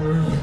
Ah!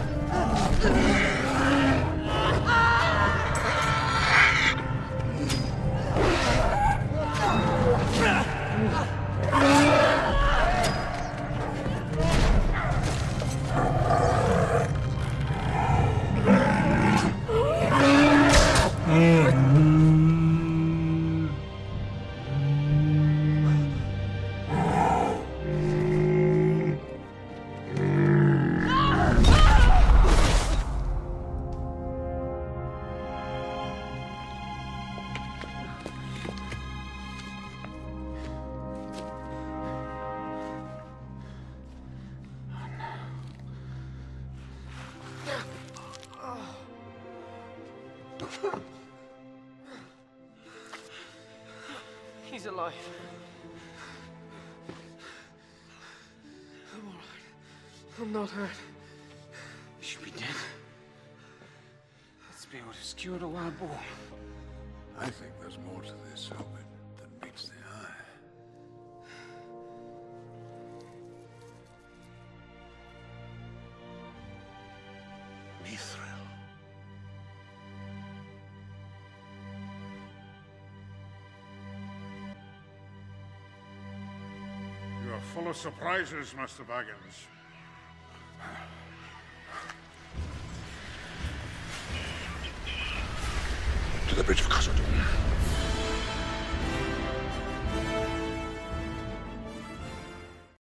He's alive. I'm all right. I'm not hurt. He should be dead. Let's be able to skewer the wild boar. I think there's more to this hobbit than meets the eye. Mithril. You are full of surprises, Master Baggins. To the Bridge of Khazad-dûm.